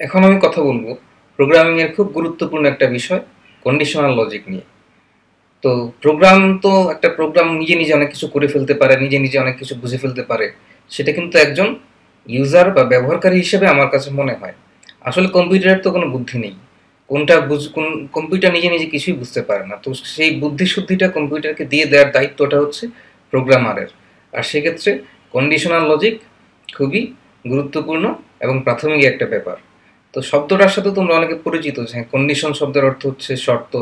এখন আমি কথা বলব প্রোগ্রামিং এর খুব গুরুত্বপূর্ণ একটা বিষয় কন্ডিশনাল লজিক নিয়ে। তো প্রোগ্রাম তো একটা প্রোগ্রাম নিজে নিজে অনেক কিছু করে ফেলতে পারে, নিজে নিজে অনেক কিছু বুঝে ফেলতে পারে। সেটা কিন্তু একজন ইউজার বা ব্যবহারকারী হিসেবে আমার কাছে মনে হয়। আসলে কম্পিউটারের তো কোনো বুদ্ধি নেই। কোনটা বুঝ, কোন কম্পিউটার নিজে নিজে কিছুই বুঝতে পারে না। তো সেই বুদ্ধি শুদ্ধিটা কম্পিউটারকে দিয়ে দেওয়ার দায়িত্বটা হচ্ছে প্রোগ্রামারের আর সেক্ষেত্রে কন্ডিশনাল লজিক খুবই গুরুত্বপূর্ণ এবং প্রাথমিক একটা ব্যাপার। তো শব্দটার সাথে তোমরা অনেকে পরিচিত, যে কন্ডিশন শব্দের অর্থ হচ্ছে শর্ত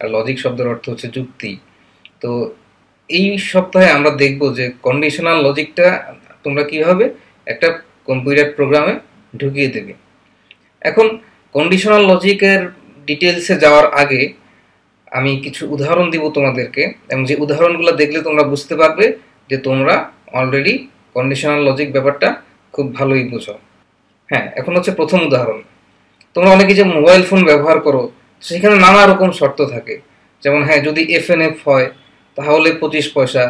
আর লজিক শব্দের অর্থ হচ্ছে যুক্তি। তো এই সপ্তাহে আমরা দেখব যে কন্ডিশনাল লজিকটা তোমরা কীভাবে একটা কম্পিউটার প্রোগ্রামে ঢুকিয়ে দেবে। এখন কন্ডিশনাল লজিকের ডিটেলসে যাওয়ার আগে আমি কিছু উদাহরণ দিব তোমাদেরকে, এবং যে উদাহরণগুলো দেখলে তোমরা বুঝতে পারবে যে তোমরা অলরেডি কন্ডিশনাল লজিক ব্যাপারটা খুব ভালোই বুঝো। হ্যাঁ এখন হচ্ছে প্রথম উদাহরণ। তোমরা অনেকে যে মোবাইল ফোন ব্যবহার করো, সেখানে নানা রকম শর্ত থাকে। যেমন হ্যাঁ যদি এফ এন এফ হয়, তাহলে পঁচিশ পয়সা।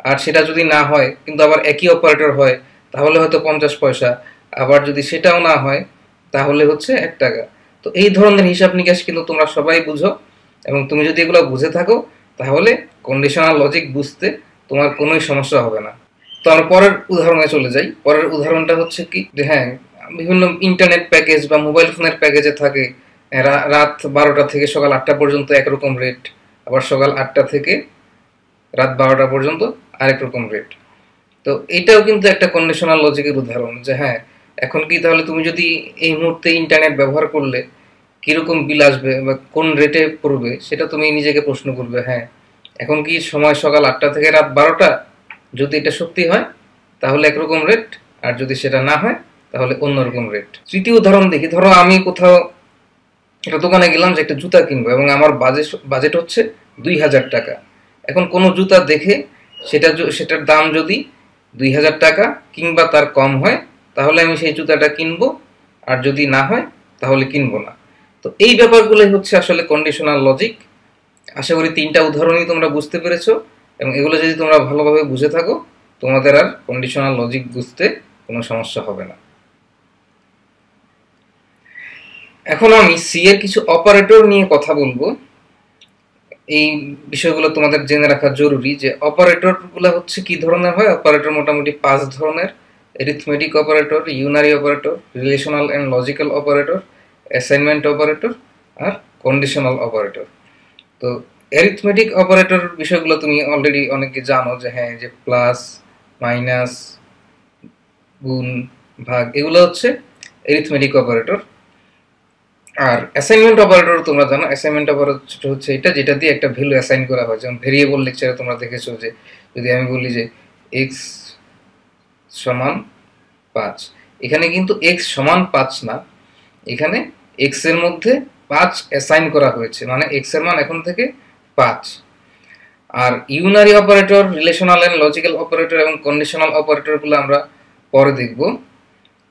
আর সেটা যদি না হয়, কিন্তু আবার একই অপারেটর হয়, তাহলে হয়তো পঞ্চাশ পয়সা। আবার যদি সেটাও না হয়, তাহলে হচ্ছে এক টাকা। তো এই ধরনের হিসাব নিকাশ কিন্তু তোমরা সবাই বুঝো। এবং তুমি যদি এগুলো বুঝে থাকো, তাহলে কন্ডিশনাল লজিক বুঝতে তোমার কোনোই সমস্যা হবে না। তো আমরা পরের উদাহরণে চলে যাই। পরের উদাহরণটা হচ্ছে কি? যে হ্যাঁ বিভিন্ন ইন্টারনেট প্যাকেজ বা মোবাইল ফোনের প্যাকেজে থাকে রাত বারোটা থেকে সকাল আটটা পর্যন্ত একরকম রেট আবার সকাল আটটা থেকে রাত বারোটা পর্যন্ত আরেক রকম রেট তো এটাও কিন্তু একটা কন্ডিশনাল লজিকের উদাহরণ যে হ্যাঁ এখন কি তাহলে তুমি যদি এই মুহূর্তে ইন্টারনেট ব্যবহার করলে কীরকম বিল আসবে বা কোন রেটে পড়বে, সেটা তুমি নিজেকে প্রশ্ন করবে হ্যাঁ এখন কি সময় সকাল আটটা থেকে রাত বারোটা? যদি এটা সত্যি হয়, তাহলে একরকম রেট আর যদি সেটা না হয় তাহলে অন্যরকম রেট তৃতীয় উদাহরণ দেখি। ধরো আমি কোথাও একটা দোকানে গেলাম যে একটা জুতা কিনবো এবং আমার বাজেট বাজেট হচ্ছে দুই হাজার টাকা। এখন কোনো জুতা দেখে সেটা সেটার দাম যদি দুই হাজার টাকা কিংবা তার কম হয়, তাহলে আমি সেই জুতাটা কিনবো। আর যদি না হয়, তাহলে কিনবো না। তো এই ব্যাপারগুলোই হচ্ছে আসলে কন্ডিশনাল লজিক আশা করি তিনটা উদাহরণই তোমরা বুঝতে পেরেছ এবং এগুলো যদি তোমরা ভালোভাবে বুঝে থাকো, তোমাদের আর কন্ডিশনাল লজিক বুঝতে কোনো সমস্যা হবে না। এখন আমি সি এর কিছু অপারেটর নিয়ে কথা বলব। এই বিষয়গুলো তোমাদের জেনে রাখা জরুরি যে অপারেটরগুলো হচ্ছে কি ধরনের হয়? অপারেটর মোটামুটি পাঁচ ধরনের। Arithmetic operator unary operator relational and logical operator assignment operator R conditional operator তো অ্যারিথমেটিক অপারেটর বিষয়গুলো তুমি অলরেডি অনেকে জানো যে হ্যাঁ যে প্লাস মাইনাস গুণ, ভাগ, এগুলো হচ্ছে এরিথমেটিক অপারেটর আর অ্যাসাইনমেন্ট অপারেটর তোমরা জানো অ্যাসাইনমেন্ট অপারেটর হচ্ছে এটা, যেটা দিয়ে একটা ভ্যালু অ্যাসাইন করা হয়। যেমন ভেরিয়েবল লেকচারে তোমরা দেখেছ যে, যদি আমি বলি যে এক্স সমান পাঁচ, এখানে কিন্তু এক্স সমান পাঁচ না, এখানে এক্সের মধ্যে পাঁচ অ্যাসাইন করা হয়েছে মানে এক্সের মান এখন থেকে পাঁচ। আর unary operator relational and logical operator এবং কন্ডিশনাল অপারেটরগুলো আমরা পরে দেখব।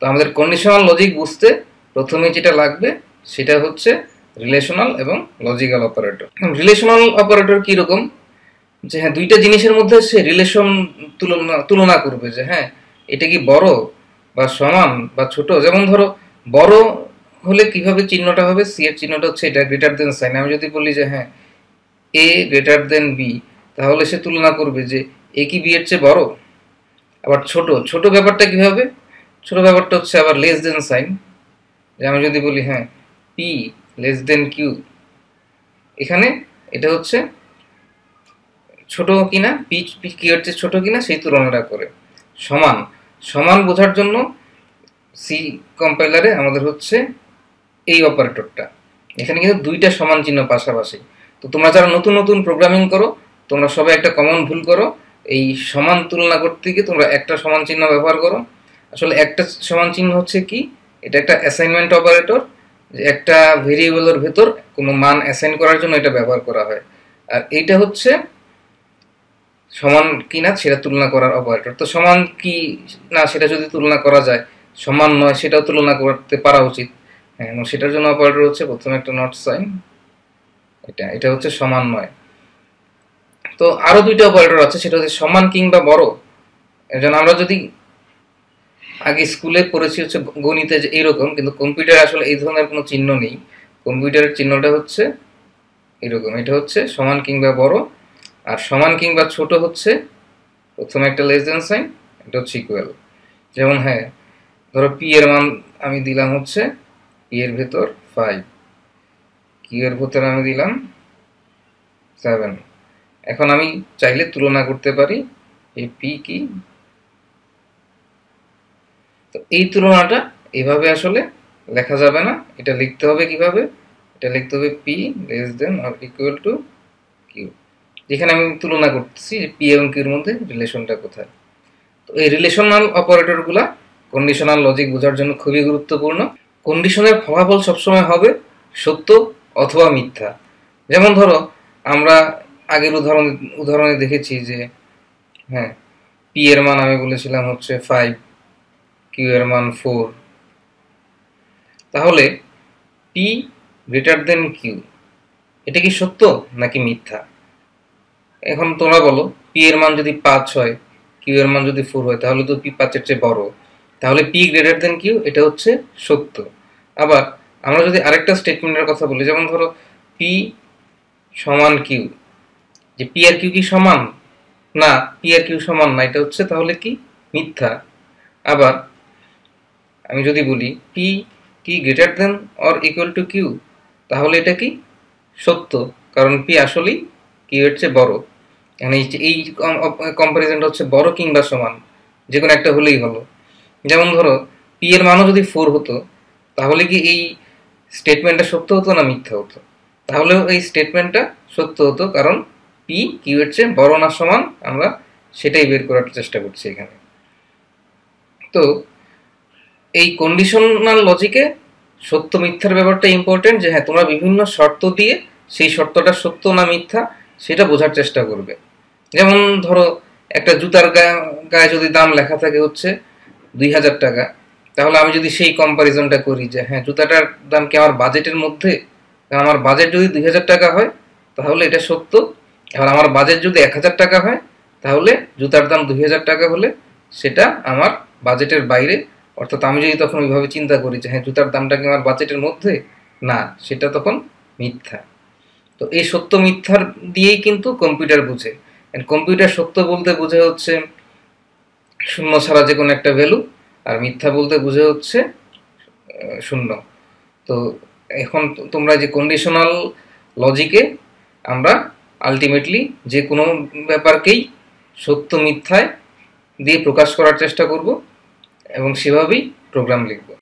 তো আমাদের কন্ডিশনাল লজিক বুঝতে প্রথমে যেটা লাগবে সেটা হচ্ছে রিলেশনাল এবং লজিক্যাল অপারেটর রিলেশনাল অপারেটর কীরকম? যে হ্যাঁ দুইটা জিনিসের মধ্যে সে রিলেশন তুলনা তুলনা করবে যে হ্যাঁ এটা কি বড় বা সমান বা ছোট? যেমন ধরো, বড় হলে কীভাবে চিহ্নটা হবে? সি এর চিহ্নটা হচ্ছে এটা গ্রেটার দেন সাইন আমি যদি বলি যে হ্যাঁ এ গ্রেটার দেন বি তাহলে সে তুলনা করবে যে এ কি বি এর চেয়ে বড়? আবার ছোট। ছোট ব্যাপারটা কি হবে ছোট ব্যাপারটা হচ্ছে আবার লেস দেন সাইন যে আমি যদি বলি হ্যাঁ পি লেস দেন কিউ এখানে এটা হচ্ছে ছোট কিনা পি পি কি হচ্ছে ছোট কিনা সেই তুলনাটা করে। সমান। সমান বোঝার জন্য সি কম্পাইলারে আমাদের হচ্ছে এই অপারেটরটা এখানে কিন্তু দুইটা সমান চিহ্ন পাশাপাশি। তো তোমরা যারা নতুন নতুন প্রোগ্রামিং করো, তোমরা সবাই একটা কমন ভুল করো। এই সমান তুলনা করতে গিয়ে তোমরা একটা সমান চিহ্ন ব্যবহার করো। আসলে একটা সমান চিহ্ন হচ্ছে কি? এটা একটা অ্যাসাইনমেন্ট অপারেটর একটা ভেরিয়েবলের ভেতর কোনো মান অ্যাসাইন করার জন্য এটা ব্যবহার করা হয়। আর এইটা হচ্ছে সমান কি না সেটা তুলনা করার অপারেটর তো সমান কি না সেটা যদি তুলনা করা যায়, সমান নয় সেটাও তুলনা করতে পারা উচিত। হ্যাঁ এবং সেটার জন্য অপারেটর হচ্ছে প্রথমে একটা নট সাইন এটা এটা হচ্ছে সমান নয়। তো আরও দুইটা অপারেটর আছে, সেটা হচ্ছে সমান কিংবা বড়। এজন্য আমরা যদি আগে স্কুলে পড়েছি হচ্ছে গণিতে যে এইরকম, কিন্তু কম্পিউটার আসলে এই ধরনের কোনো চিহ্ন নেই। কম্পিউটারের চিহ্নটা হচ্ছে এরকম। এটা হচ্ছে সমান কিংবা বড়, আর সমান কিংবা ছোট হচ্ছে প্রথমে একটা লেস দেন সাইন এটা হচ্ছে ইকুয়াল যেমন হ্যাঁ ধরো পি এর মান আমি দিলাম হচ্ছে পি এর ভেতর ফাইভ কিউ এর ভেতর আমি দিলাম সেভেন এখন আমি চাইলে তুলনা করতে পারি, এই পি কি? তো এই তুলনাটা এভাবে আসলে লেখা যাবে না। এটা লিখতে হবে কীভাবে? এটা লিখতে হবে P less than or equal to Q যেখানে আমি তুলনা করতেছি যে পি এবং কিউর মধ্যে রিলেশনটা কোথায়। তো এই রিলেশনাল অপারেটরগুলা কন্ডিশনাল লজিক বোঝার জন্য খুবই গুরুত্বপূর্ণ। কন্ডিশনের ফলাফল সবসময় হবে সত্য অথবা মিথ্যা। যেমন ধরো, আমরা আগের উদাহরণ উদাহরণে দেখেছি যে হ্যাঁ পি এর মান আমি বলেছিলাম হচ্ছে ফাইভ কিউ এর মান ফোর। তাহলে পি গ্রেটার দেন কিউ এটা কি সত্য নাকি মিথ্যা? এখন তোমরা বলো পি এর মান যদি পাঁচ হয় কিউ এর মান যদি ফোর হয়, তাহলে তো পি পাঁচের চেয়ে বড়। তাহলে পি গ্রেটার দেন কিউ এটা হচ্ছে সত্য। আবার আমরা যদি আরেকটা স্টেটমেন্টের কথা বলি, যেমন ধরো পি সমান কিউ যে পি আর কিউ কি সমান? না পি আর কিউ সমান না, এটা হচ্ছে তাহলে কি মিথ্যা? আবার আমি যদি বলি পি কি greater than or equal to Q তাহলে এটা কি? সত্য, কারণ পি আসলেই কিউ এর চেয়ে বড়। মানে এই কম্পারিজনটা হচ্ছে বড় কিংবা সমান যে কোনো একটা হলেই হলো। যেমন ধরো পি এর মানও যদি ফোর হতো, তাহলে কি এই স্টেটমেন্টটা সত্য হতো না মিথ্যা হতো? তাহলেও এই স্টেটমেন্টটা সত্য হতো, কারণ পি কিউ এর চেয়ে বড় না সমান আমরা সেটাই বের করার চেষ্টা করছি এখানে। তো এই কন্ডিশনাল লজিকে সত্য মিথ্যার ব্যাপারটা ইম্পর্টেন্ট যে হ্যাঁ তোমরা বিভিন্ন শর্ত দিয়ে সেই শর্তটা সত্য না মিথ্যা সেটা বোঝার চেষ্টা করবে। যেমন ধরো, একটা জুতার গায়ে যদি দাম লেখা থাকে হচ্ছে দুই হাজার টাকা, তাহলে আমি যদি সেই কম্প্যারিজনটা করি যে হ্যাঁ জুতাটার দাম কি আমার বাজেটের মধ্যে? আমার বাজেট যদি দুই হাজার টাকা হয়, তাহলে এটা সত্য। এবার আমার বাজেট যদি এক হাজার টাকা হয়, তাহলে জুতার দাম দুই হাজার টাকা হলে সেটা আমার বাজেটের বাইরে অর্থাৎ আমি যদি তখন ওইভাবে চিন্তা করি যে হ্যাঁ জুতার দামটা কি আমার বাজেটের মধ্যে? না, সেটা তখন মিথ্যা। তো এই সত্য মিথ্যার দিয়েই কিন্তু কম্পিউটার বুঝে। কম্পিউটার সত্য বলতে বুঝে হচ্ছে শূন্য ছাড়া যে কোনো একটা ভ্যালু আর মিথ্যা বলতে বুঝে হচ্ছে শূন্য। তো এখন তোমরা যে কন্ডিশনাল লজিকে আমরা আলটিমেটলি যে কোনো ব্যাপারকেই সত্য মিথ্যায় দিয়ে প্রকাশ করার চেষ্টা করব। এবং সেভাবেই প্রোগ্রাম লিখব।